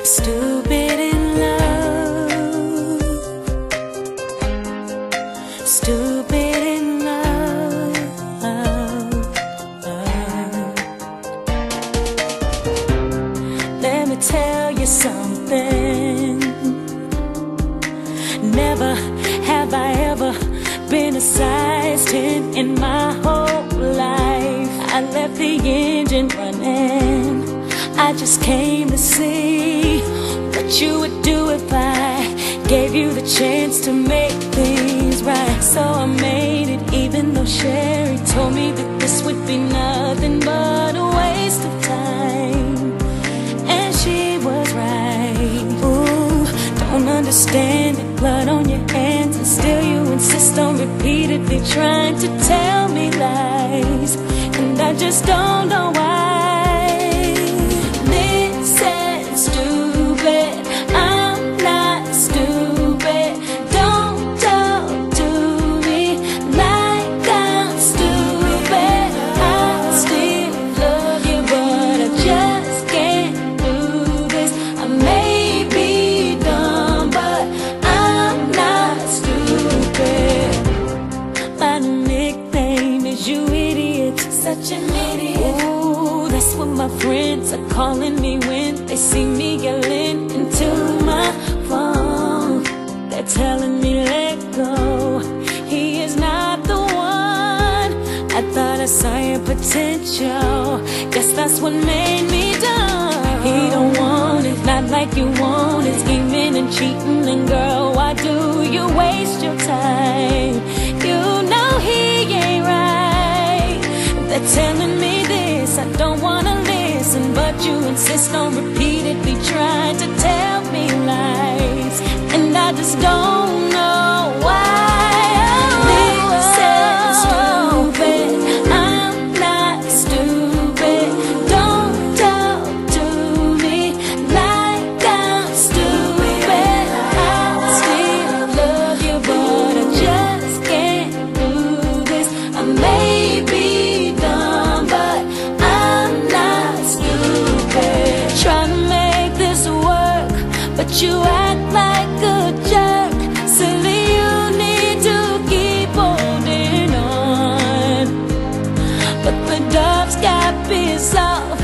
Stupid in love. Stupid in love. Let me tell you something. Never I just came to see what you would do if I gave you the chance to make things right. So I made it, even though Sherry told me that this would be nothing but a waste of time. And she was right. Ooh, don't understand it. Blood on your hands, and still you insist on repeatedly trying to tell me lies. And I just don't know why. Such. Ooh, that's what my friends are calling me when they see me yelling into my phone. They're telling me let go. He is not the one. I thought I saw your potential. Guess that's what made me dumb. He don't want it, not like you want it. Scheming and cheating, and girl, why do you waste your time? Telling me this, I don't wanna listen, but you insist on repeatedly but you act like a jerk. Silly, you need to keep holding on. But the dove's got pissed off.